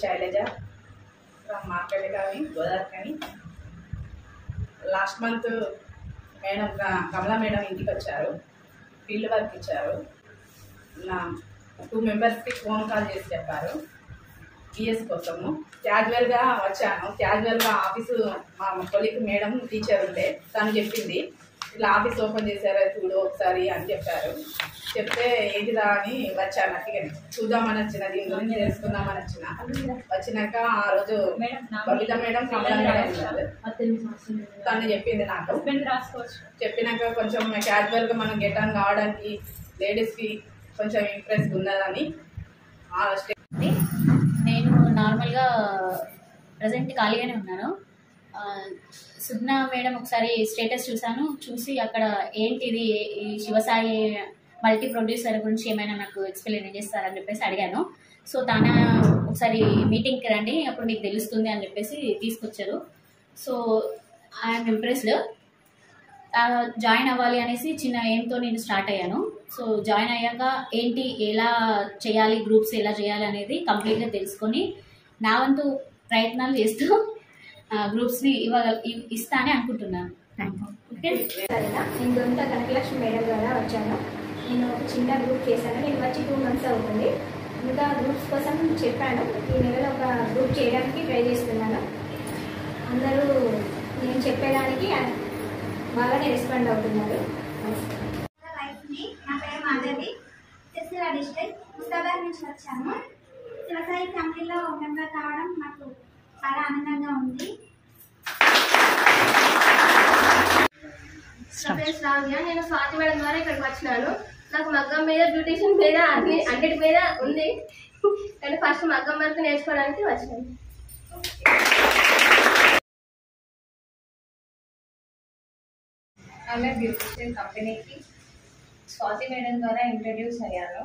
శైలజ మాకళ్ళు కానీ గోదావరి కానీ last month madam Kamala madam ఇంటికి వచ్చారు. ఫీల్డ్ వర్క్ ఇచ్చారు. టూ మెంబర్స్కి ఫోన్ కాల్ చేసి చెప్పారు. టీఎస్ కోసము. క్యాజువల్గా వచ్చాను. క్యాజువల్గా ఆఫీసు మా కొలిక్ మేడం టీచర్ ఉండే తను చెప్పింది. ఇట్లా ఆఫీస్ ఓపెన్ చేశారా చూడు ఒకసారి అని చెప్పారు. చెప్తే ఏంటిదా అని వచ్చాను అట్టిగానే. చూద్దామని వచ్చిన దీని గురించి తెలుసుకుందామని వచ్చిన. వచ్చినాక ఆ రోజు బబిత మేడం కమలా మేడం తను చెప్పింది నాకు. చెప్పినాక కొంచెం క్యాజువల్గా మనం గెట్ ఆన్ కావడానికి లేడీస్కి కొంచెం ఇంట్రెస్ట్ ఉన్నదని ఆ నేను నార్మల్గా ప్రజెంట్ ఖాళీగానే ఉన్నాను. ఆ, మేడం ఒకసారి స్టేటస్ చూశాను. చూసి అక్కడ ఏంటిది ఈ శివసాయి మల్టీ ప్రొడ్యూసర్ గురించి ఏమైనా నాకు ఎక్స్ప్లెయిన్ చేస్తారని చెప్పేసి అడిగాను. సో తన ఒకసారి మీటింగ్కి రండి అప్పుడు మీకు తెలుస్తుంది అని చెప్పేసి తీసుకొచ్చారు. సో ఐఎమ్ ఇంప్రెస్డ్ జాయిన్ అవ్వాలి అనేసి చిన్న ఎయిమ్తో నేను స్టార్ట్ అయ్యాను. సో జాయిన్ అయ్యాక ఏంటి ఎలా చేయాలి గ్రూప్స్ ఎలా చేయాలి అనేది కంప్లీట్గా తెలుసుకొని నా వంతు ప్రయత్నాలు చేస్తూ గ్రూప్స్ని ఇవ్వగ ఇ- ఇస్తానని అనుకుంటున్నాను. నేను దొంత కనకలక్ష్మి మేడం ద్వారా వచ్చాను. నేను ఒక చిన్న గ్రూప్ చేశాను. నేను వచ్చి టూ మంత్స్ అవుతుంది. ఇంకా గ్రూప్స్ కోసం చెప్పాను. ఈ నెలలో ఒక గ్రూప్ చేయడానికి ట్రై చేస్తున్నాను. అందరూ నేను చెప్పేదానికి బాగానే రెస్పాండ్ అవుతున్నారు. లైఫ్ని నా పేరు మాధవి. సిరిసిల్ల డిస్ట్రిక్ట్ ముస్తాబాద్ నుంచి వచ్చాను శివసాయి కంపెనీలో మెంబర్ కావడం నాకు చాలా ఆనందంగా ఉంది. నా పేరు శ్రావ్య. నేను స్వాతి మేడం ద్వారా ఇక్కడికి వచ్చినాను. నాకు మగ్గం మీద బ్యూటిషియన్ మీద అన్ని అన్నిటి మీద ఉంది. కానీ ఫస్ట్ మగ్గం వరకు నేర్చుకోవడానికి వచ్చినాను. ఆమె బ్యూటిషియన్ కంపెనీకి స్వాతి మేడం ద్వారా ఇంట్రడ్యూస్ అయ్యాను.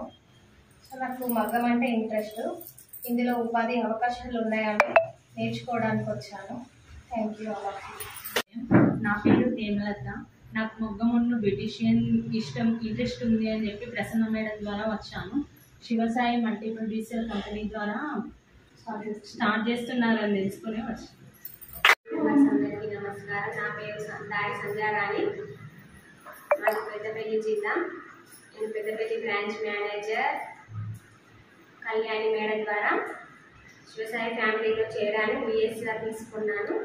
సో నాకు మగ్గం అంటే ఇంట్రెస్ట్ ఇందులో ఉపాధి అవకాశాలు ఉన్నాయని నేర్చుకోవడానికి వచ్చాను. థ్యాంక్ యూ నా పేరు హేమలత. నాకు మొగ్గముండు బ్యూటిషియన్ ఇష్టం ఇంట్రెస్ట్ ఉంది అని చెప్పి ప్రసన్న మేడం ద్వారా వచ్చాను. శివసాయి మల్టీ ప్రొడ్యూసర్ కంపెనీ ద్వారా స్టార్ట్ చేస్తున్నారని తెలుసుకుని వచ్చాను. అందరికీ నమస్కారం. నా పేరు దాడి సంధ్యా రాణి మాది పెద్దపల్లి జిల్లా నేను Peddapalli branch manager Kalyani madam ద్వారా శివసాయి ఫ్యామిలీలో చేరాను బిఎస్గా తీసుకున్నాను.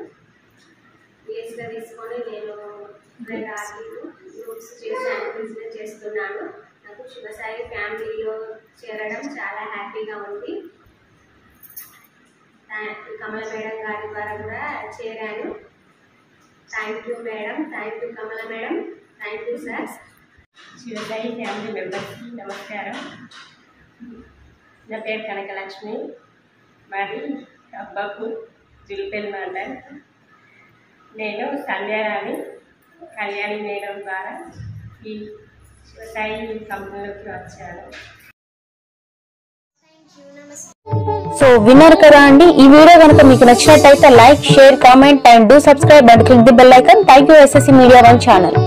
బిఎస్గా తీసుకొని నేను రెండు గ్రూప్స్ చేశాను బిజినెస్ చేస్తున్నాను. నాకు శివసాయి ఫ్యామిలీలో చేరడం చాలా హ్యాపీగా ఉంది. థ్యాంక్ కమల మేడం గారి ద్వారా కూడా చేరాను. Thank you madam. Thank you Kamala madam. Thank you sir Shivasai family మెంబర్స్కి నమస్కారం నా పేరు కనకలక్ష్మి. మాది అబ్బాపూర్ జుల్పేల్ మండల్. నేను సంధ్యారాణి కళ్యాణి మేడం ద్వారా ఈ శివసాయి కంపెనీలోకి వచ్చాను. సో విన్నారు కదా అండి. ఈ వీడియో కనుక మీకు నచ్చినట్టయితే like share comment and do subscribe and click the bell icon thank you SSC media one channel